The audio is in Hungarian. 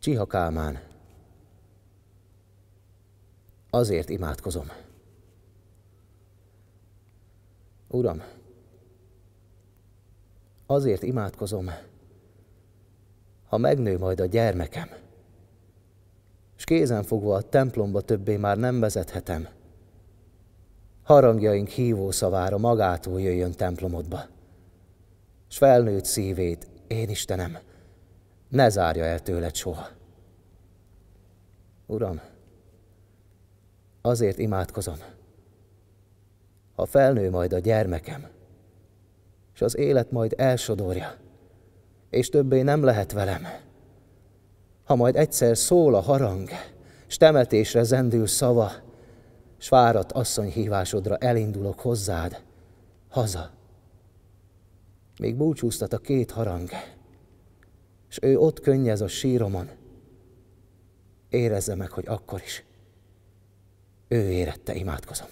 Csiha Kálmán. Azért imádkozom. Uram, azért imádkozom, ha megnő majd a gyermekem, és kézen fogva a templomba többé már nem vezethetem, harangjaink hívó szavára magától jöjjön templomodba, és felnőtt szívét, én Istenem, ne zárja el tőled soha. Uram, azért imádkozom, ha felnő majd a gyermekem, és az élet majd elsodorja, és többé nem lehet velem. Ha majd egyszer szól a harang, s temetésre zendül szava, s fáradt asszony hívásodra elindulok hozzád, haza. Még búcsúztat a két harang, és ő ott könnyez a síromon. Érezze meg, hogy akkor is ő érette imádkozom.